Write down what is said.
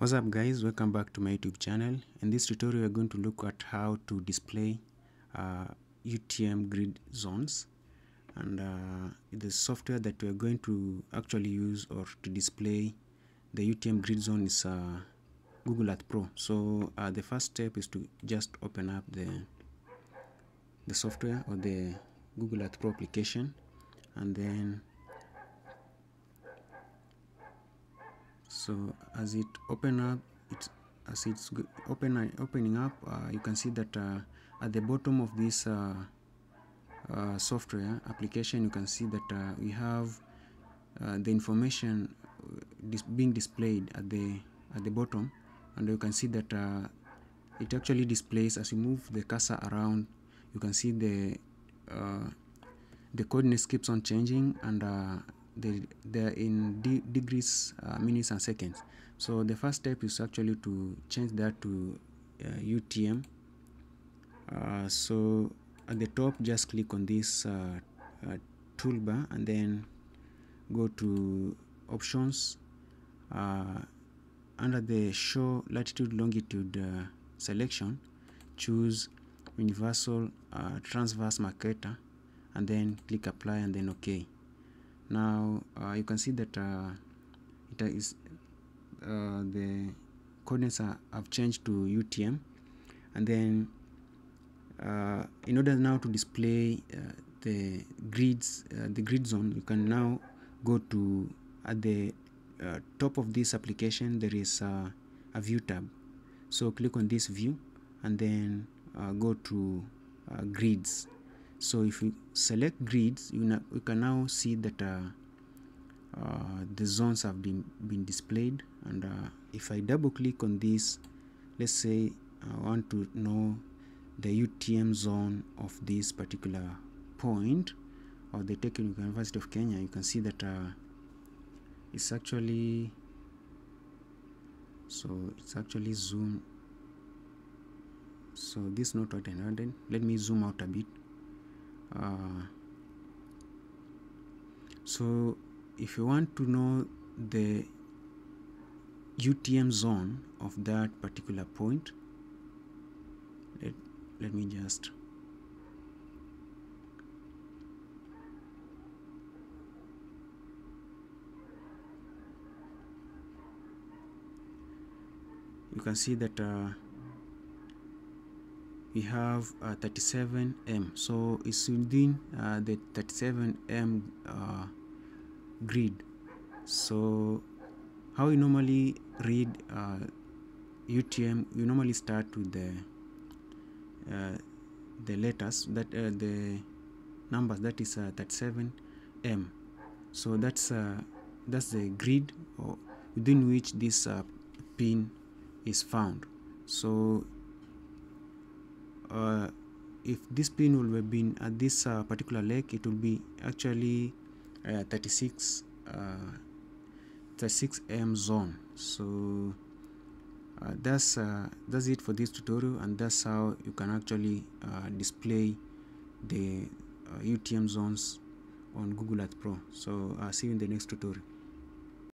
What's up guys, welcome back to my YouTube channel. In this tutorial we're going to look at how to display uh, UTM grid zones and uh, the software that we're going to actually use or to display the UTM grid zone is uh, Google Earth Pro. So uh, the first step is to just open up the the software or the Google Earth Pro application and then so as it open up as it's open opening up uh, you can see that uh, at the bottom of this uh, uh software application you can see that uh, we have uh, the information dis being displayed at the at the bottom. And you can see that it actually displays as you move the cursor around you can see the the coordinates keeps on changing and they, they're in de degrees, uh, minutes and seconds. So the first step is actually to change that to uh, UTM. Uh, so at the top, just click on this uh, uh, toolbar and then go to options. Under the show latitude longitude selection, choose universal transverse Mercator and then click apply and then OK now uh, you can see that uh, it is uh, the coordinates are, have changed to UTM and then uh, in order now to display uh, the grids uh, the grid zone you can now go to at the top of this application there is a view tab. So click on this view and then go to grids so if you select grids you, you can now see that uh, uh, the zones have been been displayed. And uh, if I double click on this let's say I want to know the UTM zone of this particular point of the Technical University of Kenya you can see that uh, it's actually so it's actually zoom. So this not what I wanted let me zoom out a bit uh, so if you want to know the UTM zone of that particular point let, let me just you can see that uh, we have uh, 37m so it's within uh, the 37m uh, grid. So how we normally read UTM uh, we normally start with the uh, the letters that uh, the numbers that is 37m so that's that's the grid within which this pin is found. So uh, if this pin will have been at this uh, particular leg it will be actually uh, 36 36 m zone. So uh, that's uh, that's it for this tutorial and that's how you can actually uh, display the UTM zones on Google Earth Pro. So see you in the next tutorial